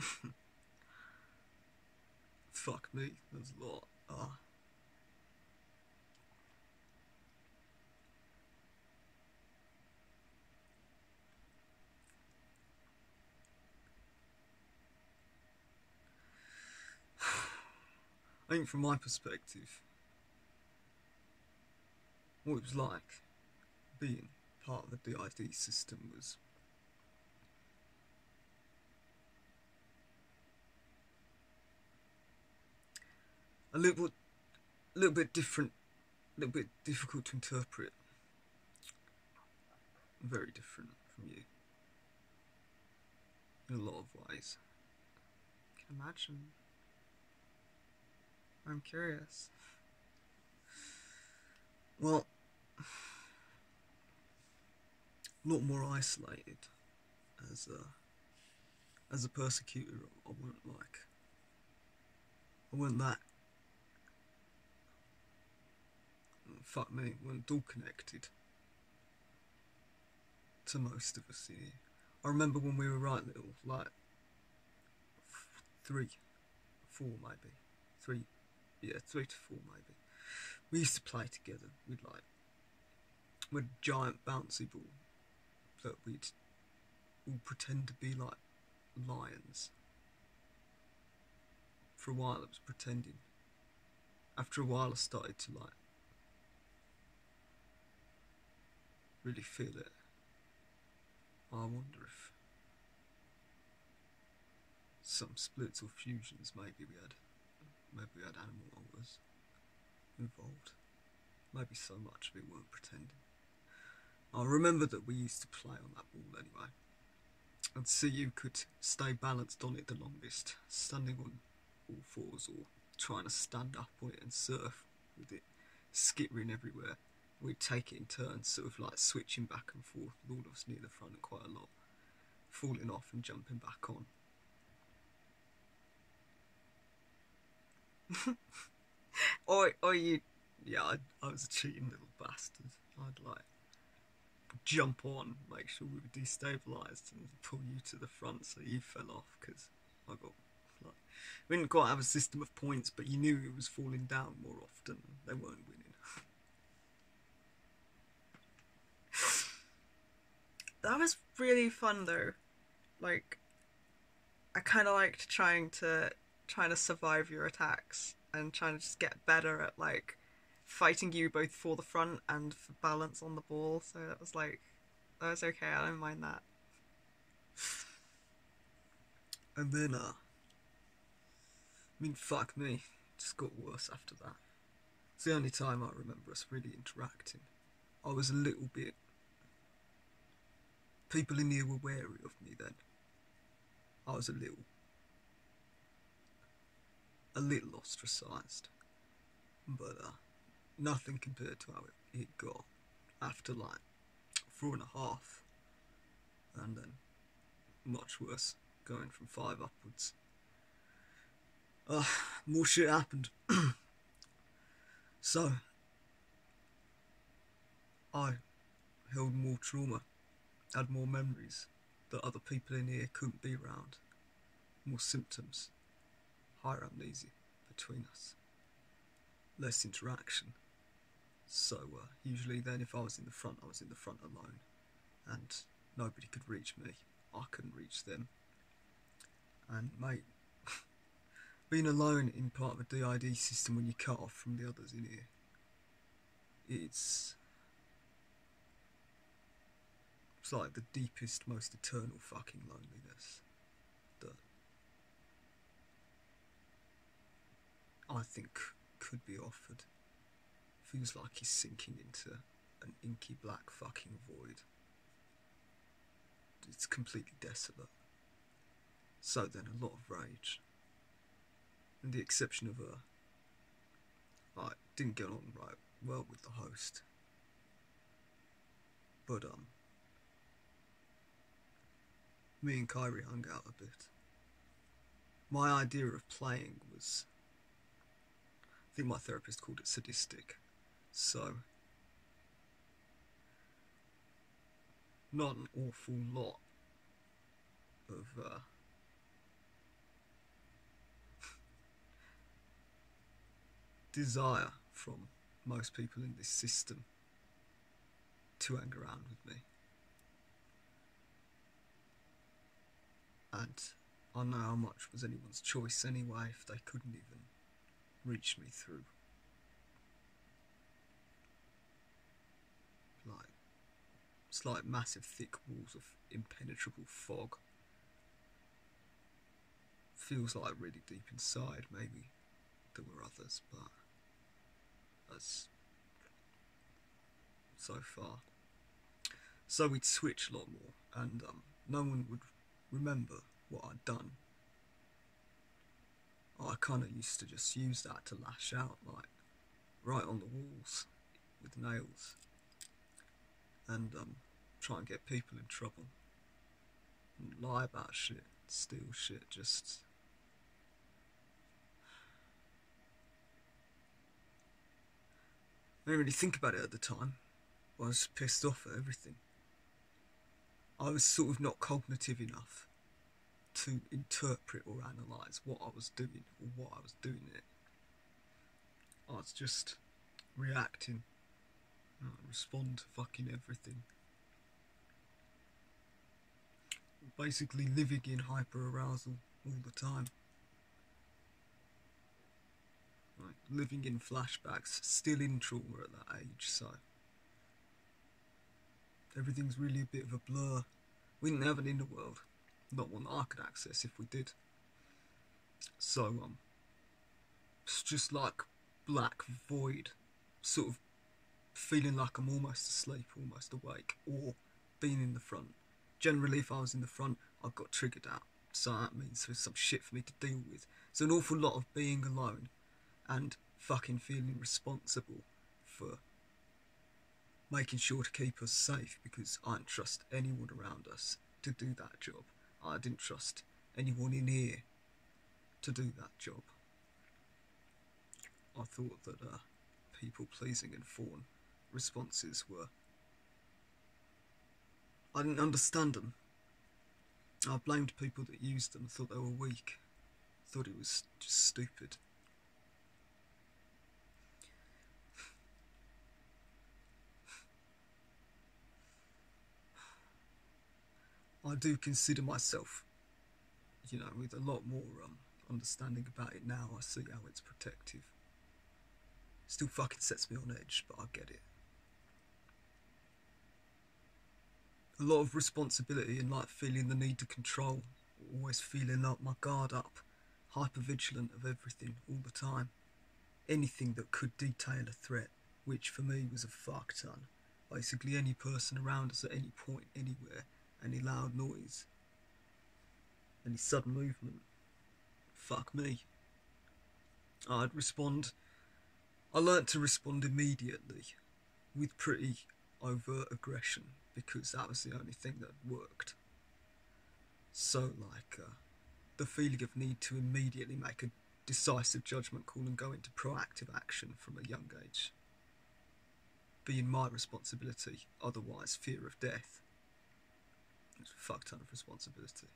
Fuck me, there's a lot. Ah. I think from my perspective, what it was like being part of the DID system was a little bit, a little bit different, a little bit difficult to interpret. Very different from you in a lot of ways. I can imagine. I'm curious. Well, a lot more isolated as a as a persecutor. I weren't like I weren't that. Fuck me, weren't all connected to most of us here. I remember when we were right little, like three, four maybe, three, yeah, three to four maybe. We used to play together. We'd like with a giant bouncy ball that we'd all pretend to be like lions. For a while, I was pretending. After a while, I started to like really feel it. I wonder if some splits or fusions maybe we had maybe we had animal alters involved. Maybe so much we weren't pretending. I remember that we used to play on that ball anyway. And see you could stay balanced on it the longest, standing on all fours or trying to stand up on it and surf with it skittering everywhere. We'd take it in turns, sort of like switching back and forth with all of us near the front quite a lot, falling off and jumping back on. or, or you, yeah, I, I was a cheating little bastard. I'd like jump on, make sure we were destabilised, and pull you to the front so you fell off because I got like we didn't quite have a system of points, but you knew it was falling down more often. They weren't winning. That was really fun though. Like I kinda liked trying to trying to survive your attacks and trying to just get better at like fighting you both for the front and for balance on the ball. So that was like that was okay, I don't mind that. And then, uh, I mean, fuck me, just got worse after that. It's the only time I remember us really interacting. I was a little bit. People in here were wary of me then. I was a little. a little ostracised. But, uh, nothing compared to how it, it got after like four and a half. And then much worse, going from five upwards. Uh, more shit happened. so, I held more trauma, had more memories that other people in here couldn't be around, more symptoms, higher amnesia between us, less interaction. So, uh, usually then, if I was in the front, I was in the front alone, and nobody could reach me. I couldn't reach them. And, mate, being alone in part of a DID system when you're cut off from the others in here, it's. It's like the deepest, most eternal fucking loneliness that I think could be offered. Feels like he's sinking into an inky black fucking void. It's completely desolate. So then, a lot of rage. And the exception of her, I didn't get on right well with the host. But, um, me and Kyrie hung out a bit. My idea of playing was, I think my therapist called it sadistic. So, not an awful lot of uh, desire from most people in this system to hang around with me. And I know how much was anyone's choice anyway if they couldn't even reach me through. Like, it's like massive thick walls of impenetrable fog. Feels like really deep inside, maybe there were others, but that's so far. So we'd switch a lot more, and um, no one would remember what I'd done. I kind of used to just use that to lash out, like right on the walls with nails, and um, try and get people in trouble, and lie about shit, steal shit, just. I didn't really think about it at the time. I was pissed off at everything. I was sort of not cognitive enough to interpret or analyse what I was doing or what I was doing it. I was just reacting, respond to fucking everything. Basically, living in hyper arousal all the time. Like, living in flashbacks, still in trauma at that age, so. Everything's really a bit of a blur. We didn't have an inner world not one I could access if we did. So, um, it's just like black void, sort of feeling like I'm almost asleep, almost awake, or being in the front. Generally, if I was in the front, I got triggered out, so that means there's some shit for me to deal with. It's an awful lot of being alone and fucking feeling responsible for making sure to keep us safe because I don't trust anyone around us to do that job. I didn't trust anyone in here to do that job. I thought that uh, people pleasing and fawn responses were. I didn't understand them. I blamed people that used them, thought they were weak, thought it was just stupid. I do consider myself, you know, with a lot more um, understanding about it now. I see how it's protective. Still fucking sets me on edge, but I get it. A lot of responsibility and like feeling the need to control, always feeling like my guard up, hyper vigilant of everything all the time. Anything that could detail a threat, which for me was a fuck ton. Basically, any person around us at any point, anywhere, any loud noise, any sudden movement. Fuck me. I'd respond. I learnt to respond immediately with pretty overt aggression because that was the only thing that worked. So, like, uh, the feeling of need to immediately make a decisive judgment call and go into proactive action from a young age being my responsibility, otherwise, fear of death. It's a fuck ton of responsibility.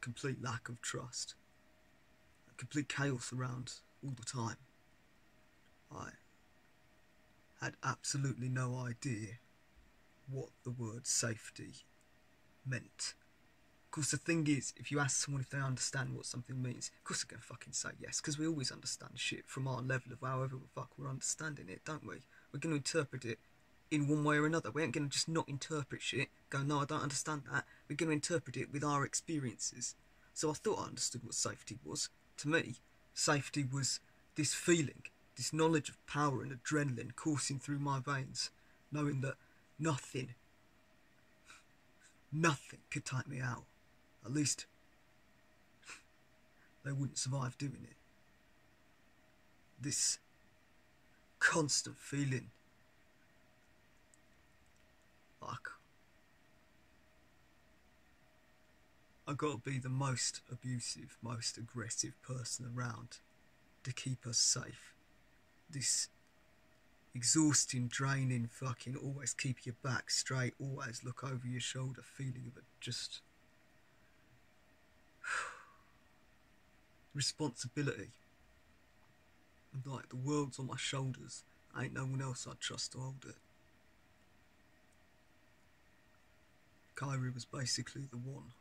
Complete lack of trust. Complete chaos around all the time. I had absolutely no idea what the word safety meant. Of course, the thing is, if you ask someone if they understand what something means, of course they're going to fucking say yes, because we always understand shit from our level of however the fuck we're understanding it, don't we? We're going to interpret it in one way or another. We ain't going to just not interpret shit, go, no, I don't understand that. We're going to interpret it with our experiences. So I thought I understood what safety was. To me, safety was this feeling, this knowledge of power and adrenaline coursing through my veins, knowing that nothing, nothing could take me out. At least, they wouldn't survive doing it. This constant feeling like I gotta be the most abusive, most aggressive person around to keep us safe. This exhausting, draining, fucking always keep your back straight, always look over your shoulder feeling of it just responsibility. Like the world's on my shoulders, ain't no one else I'd trust to hold it. Kyrie was basically the one.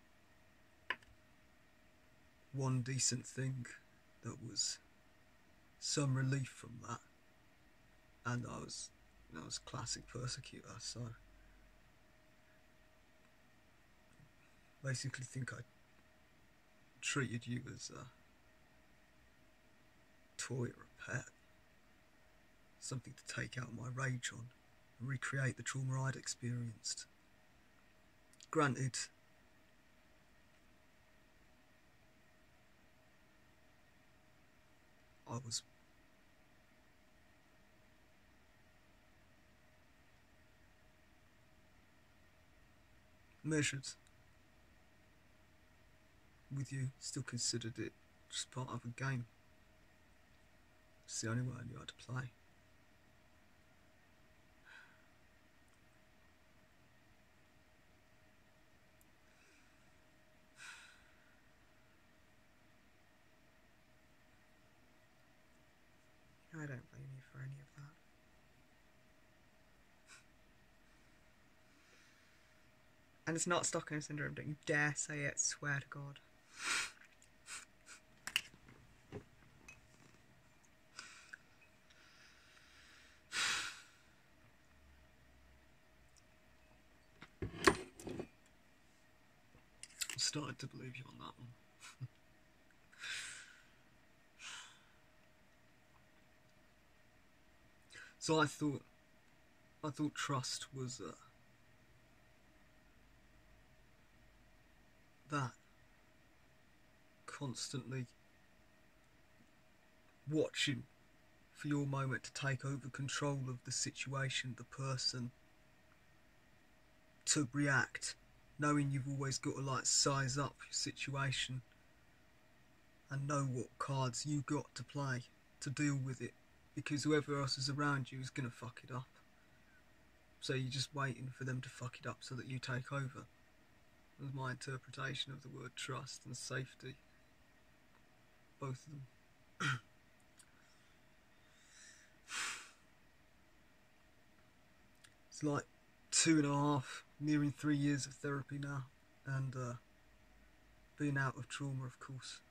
One decent thing that was some relief from that. And I was I was classic persecutor, so basically think I treated you as a toy or a pet. Something to take out my rage on and recreate the trauma I'd experienced. Granted, I was measured with you, still considered it just part of a game. It's the only way I knew how to play. I don't blame you for any of that. And it's not Stockholm syndrome. Don't you dare say it. Swear to God. I started to believe you on that one. So I thought, I thought trust was uh, that constantly watching for your moment to take over control of the situation, the person, to react, knowing you've always got to like size up your situation and know what cards you got to play to deal with it because whoever else is around you is gonna fuck it up. So you're just waiting for them to fuck it up so that you take over. Was my interpretation of the word trust and safety. Both of them. it's like two and a half, nearing three years of therapy now, and uh, being out of trauma, of course.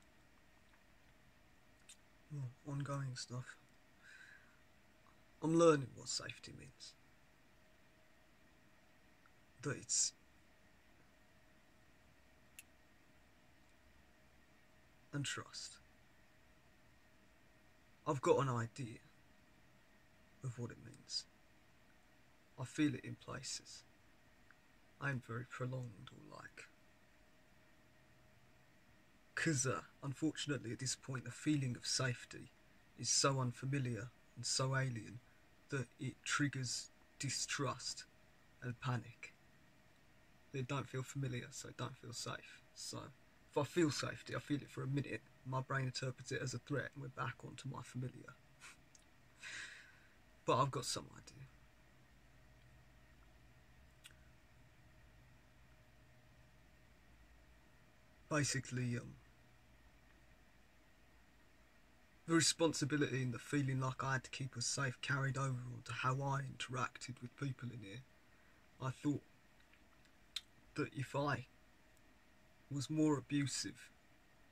Ongoing stuff. I'm learning what safety means. That it's and trust. I've got an idea of what it means. I feel it in places. I am very prolonged or like. Because, uh, unfortunately, at this point, the feeling of safety is so unfamiliar and so alien that it triggers distrust and panic. They don't feel familiar, so don't feel safe. So, if I feel safety, I feel it for a minute. My brain interprets it as a threat, and we're back onto my familiar. but I've got some idea. Basically, um, the responsibility and the feeling like I had to keep us safe carried over onto how I interacted with people in here. I thought that if I was more abusive,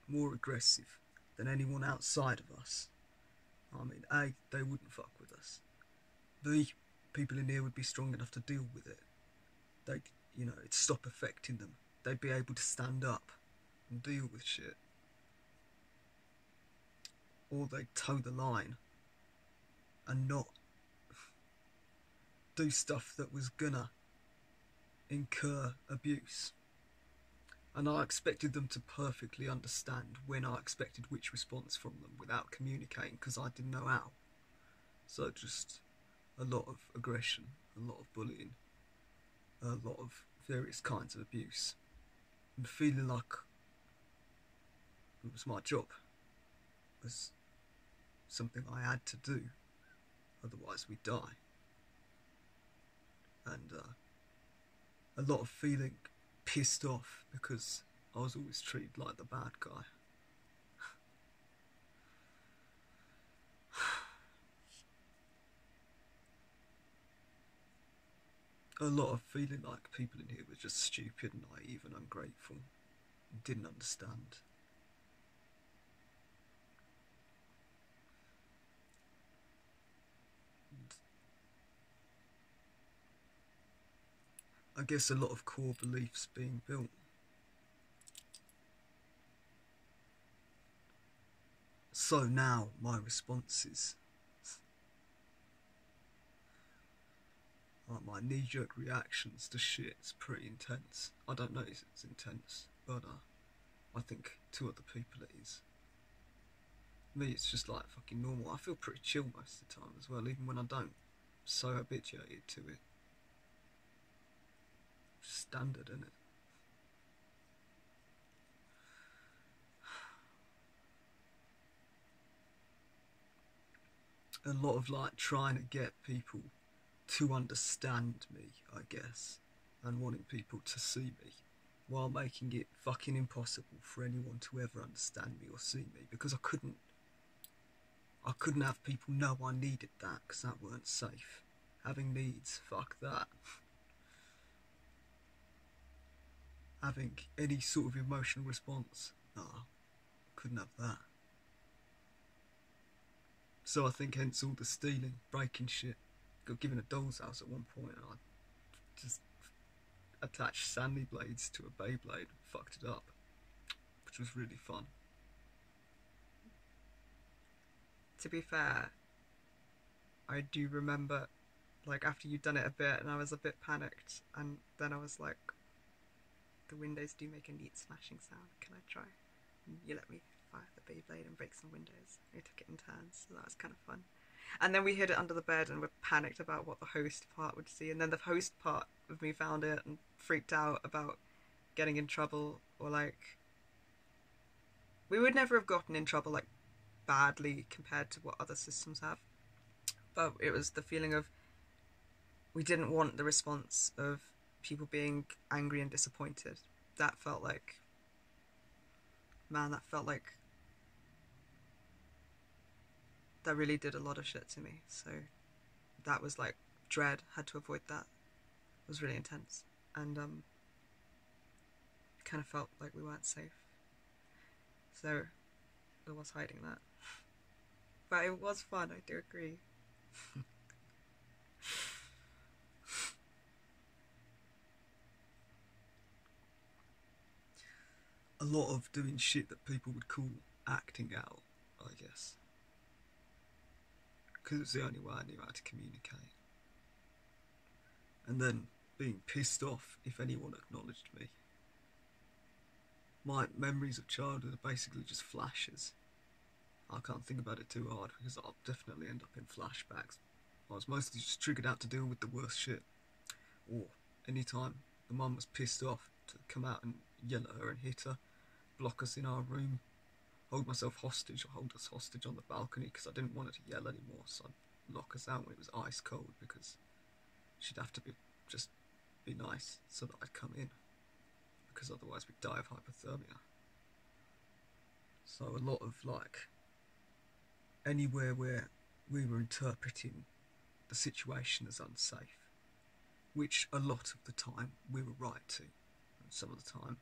more aggressive than anyone outside of us, I mean, A, they wouldn't fuck with us. B, people in here would be strong enough to deal with it. They'd, you know, it'd stop affecting them. They'd be able to stand up and deal with shit. Or they'd toe the line and not do stuff that was gonna incur abuse. And I expected them to perfectly understand when I expected which response from them without communicating because I didn't know how. So just a lot of aggression, a lot of bullying, a lot of various kinds of abuse, and feeling like it was my job, was something I had to do, otherwise we die. And uh, a lot of feeling pissed off because I was always treated like the bad guy. a lot of feeling like people in here were just stupid, naive, and ungrateful, didn't understand. I guess a lot of core beliefs being built. So now my response is like my knee-jerk reactions to shit is pretty intense. I don't know if it's intense, but uh, I think to other people it is. Me, it's just like fucking normal. I feel pretty chill most of the time as well, even when I don't. So habituated to it. Standard, isn't it? A lot of like trying to get people to understand me, I guess, and wanting people to see me while making it fucking impossible for anyone to ever understand me or see me because I couldn't I couldn't have people know I needed that because that weren't safe. Having needs, fuck that. Having any sort of emotional response, nah, couldn't have that. So I think hence all the stealing, breaking shit. Got given a doll's house at one point and I just attached sandy blades to a Beyblade and fucked it up, which was really fun. To be fair, I do remember, like, after you'd done it a bit and I was a bit panicked, and then I was like, the windows do make a neat smashing sound. Can I try? And you let me fire the Beyblade and break some windows. We took it in turns, so that was kind of fun. And then we hid it under the bed and were panicked about what the host part would see. And then the host part of me found it and freaked out about getting in trouble or like. We would never have gotten in trouble like badly compared to what other systems have. But it was the feeling of we didn't want the response of people being angry and disappointed. That felt like. Man, that felt like that really did a lot of shit to me. So that was like dread. Had to avoid that. It was really intense, and um, kind of felt like we weren't safe. So I was hiding that, but it was fun. I do agree. A lot of doing shit that people would call acting out, I guess because it's the only way I knew how to communicate. And then being pissed off if anyone acknowledged me. My memories of childhood are basically just flashes. I can't think about it too hard because I'll definitely end up in flashbacks. I was mostly just triggered out to deal with the worst shit. Or anytime the mum was pissed off to come out and yell at her and hit her, block us in our room, hold myself hostage or hold us hostage on the balcony because I didn't want her to yell anymore. So I'd lock us out when it was ice cold because she'd have to be just be nice so that I'd come in because otherwise we'd die of hypothermia. So a lot of like anywhere where we were interpreting the situation as unsafe, which a lot of the time we were right to, and some of the time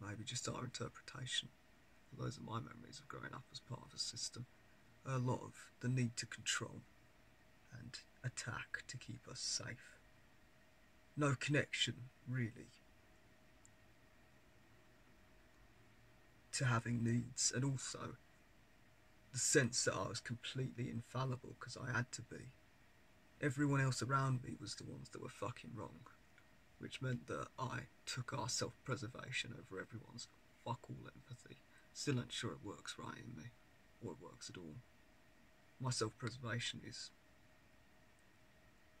maybe just our interpretation those are my memories of growing up as part of a system. A lot of the need to control and attack to keep us safe. No connection, really, to having needs, and also the sense that I was completely infallible because I had to be. Everyone else around me was the ones that were fucking wrong, which meant that I took our self preservation over everyone's fuck all empathy. Still unsure it works right in me, or it works at all. My self preservation is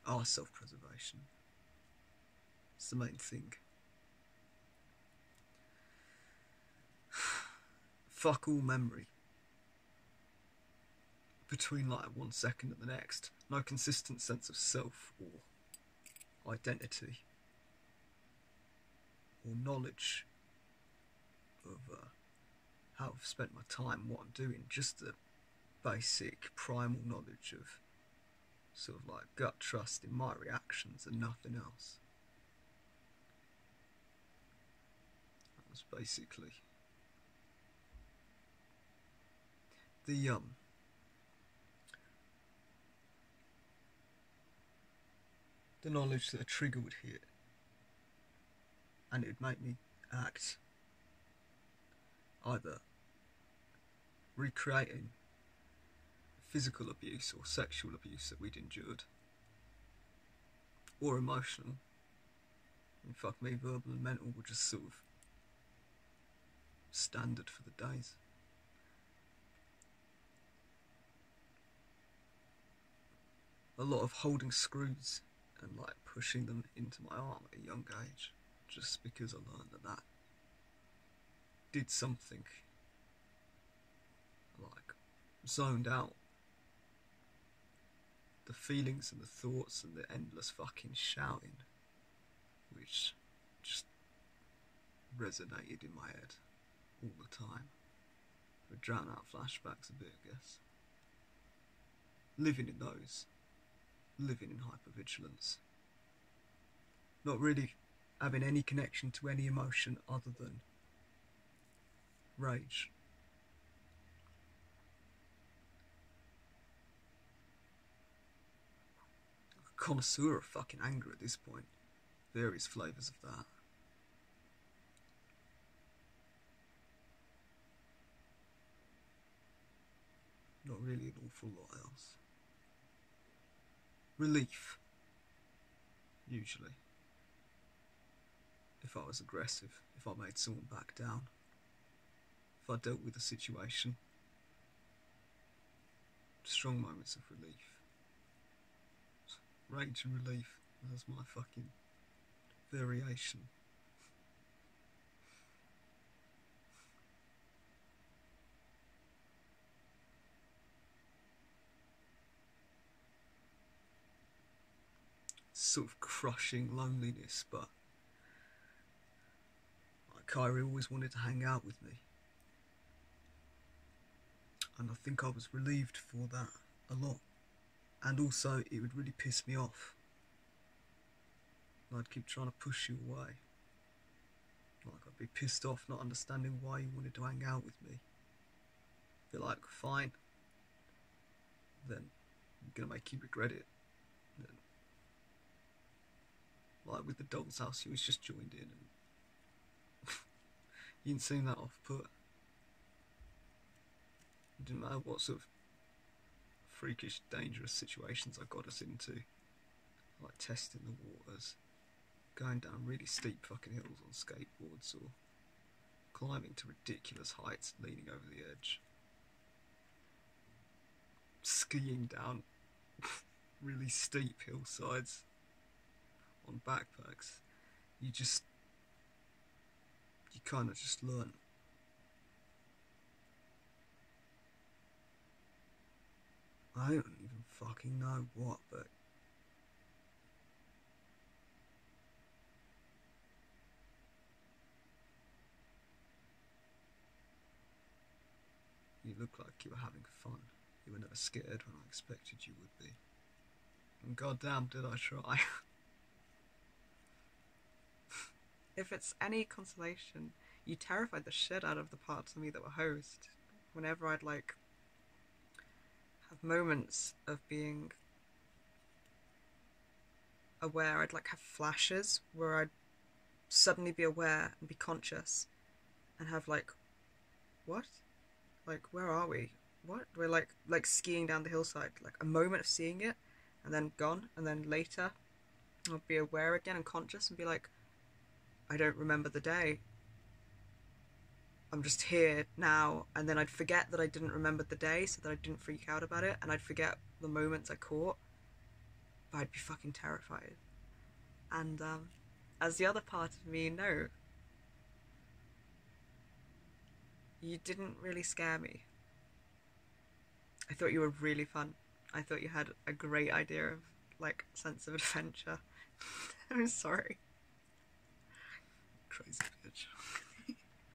our self preservation. It's the main thing. Fuck all memory. Between like one second and the next, no consistent sense of self or identity or knowledge of uh, how I've spent my time, what I'm doing, just the basic primal knowledge of sort of like gut trust in my reactions and nothing else. That was basically the um the knowledge that a trigger would hit and it would make me act either recreating physical abuse or sexual abuse that we'd endured or emotional. And fuck me verbal and mental were just sort of standard for the days. A lot of holding screws and like pushing them into my arm at a young age just because I learned that that did something. Like zoned out. The feelings and the thoughts and the endless fucking shouting which just resonated in my head all the time. Would drown out flashbacks a bit I guess. Living in those. Living in hypervigilance. Not really having any connection to any emotion other than rage. Connoisseur of fucking anger at this point. Various flavours of that. Not really an awful lot else relief. Usually. If I was aggressive, if I made someone back down, if I dealt with a situation. Strong moments of relief. Rage and relief. That's my fucking variation. sort of crushing loneliness, but like Kyrie always wanted to hang out with me. And I think I was relieved for that a lot. And also, it would really piss me off. I'd keep trying to push you away. Like, I'd be pissed off not understanding why you wanted to hang out with me. Be like, fine. Then I'm gonna make you regret it. Then like with the doll's house, he was just joined in, and you didn't seem that off put. It didn't matter what sort of freakish, dangerous situations I got us into, like testing the waters, going down really steep fucking hills on skateboards, or climbing to ridiculous heights, leaning over the edge, skiing down really steep hillsides on backpacks, you just you kind of just learn. I don't even fucking know what, but you look like you were having fun. You were never scared when I expected you would be. And goddamn, did I try. if it's any consolation, you terrified the shit out of the parts of me that were host. Whenever I'd like have moments of being aware, I'd like have flashes where I'd suddenly be aware and be conscious and have like what? Like where are we? What? We're like like skiing down the hillside, like a moment of seeing it and then gone and then later I'll be aware again and conscious and be like I don't remember the day. I'm just here now, and then I'd forget that I didn't remember the day so that I didn't freak out about it, and I'd forget the moments I caught, but I'd be fucking terrified. And um, as the other part of me, no. You didn't really scare me. I thought you were really fun. I thought you had a great idea of, like, sense of adventure. I'm sorry crazy bitch.